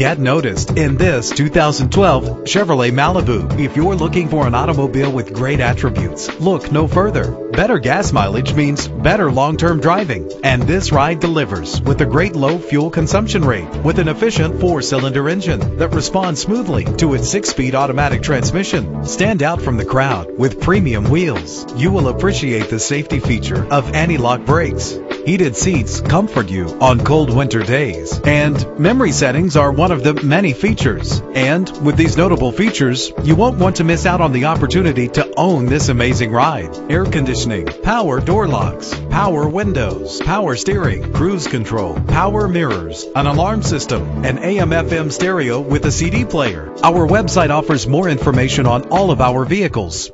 Get noticed in this 2012 Chevrolet Malibu. If you're looking for an automobile with great attributes, look no further. Better gas mileage means better long-term driving, and this ride delivers with a great low fuel consumption rate with an efficient four-cylinder engine that responds smoothly to its six-speed automatic transmission. Stand out from the crowd with premium wheels. You will appreciate the safety feature of anti-lock brakes. Heated seats comfort you on cold winter days. And memory settings are one of the many features. And with these notable features, you won't want to miss out on the opportunity to own this amazing ride. Air conditioning, power door locks, power windows, power steering, cruise control, power mirrors, an alarm system, an AM FM stereo with a CD player. Our website offers more information on all of our vehicles.